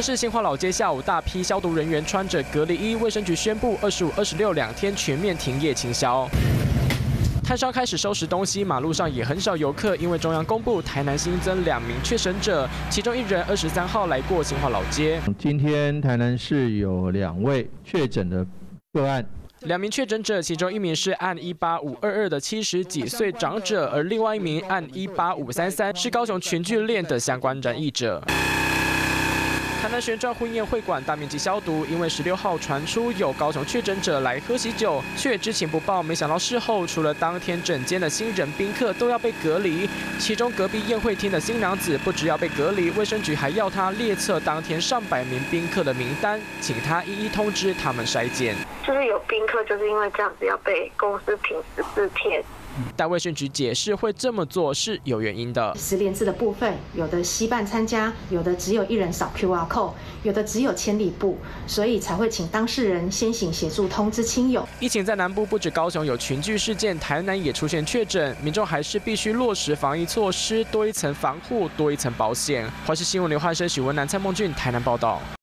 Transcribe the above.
南市新华老街下午，大批消毒人员穿着隔离衣，卫生局宣布二十五、二十六两天全面停业清消。摊商开始收拾东西，马路上也很少游客，因为中央公布台南新增两名确诊者，其中一人二十三号来过新华老街。今天台南市有两位确诊的个案。两名确诊者，其中一名是按一八五二二的七十几岁长者，而另外一名按一八五三三是高雄全聚链的相关染疫者。台南旋转婚宴会馆大面积消毒，因为十六号传出有高雄确诊者来喝喜酒，却知情不报。没想到事后，除了当天整间的新人宾客都要被隔离，其中隔壁宴会厅的新娘子不只要被隔离，卫生局还要他列册当天上百名宾客的名单，请他一一通知他们筛检。就是有宾客就是因为这样子要被公司停十四天。但卫生局解释会这么做是有原因的。十连制的部分，有的稀办参加，有的只有一人扫 QR code，有的只有千里步，所以才会请当事人先行协助通知亲友。疫情在南部不止高雄有群聚事件，台南也出现确诊，民众还是必须落实防疫措施，多一层防护，多一层保险。华视新闻刘汉生、许文南、蔡梦俊，台南报道。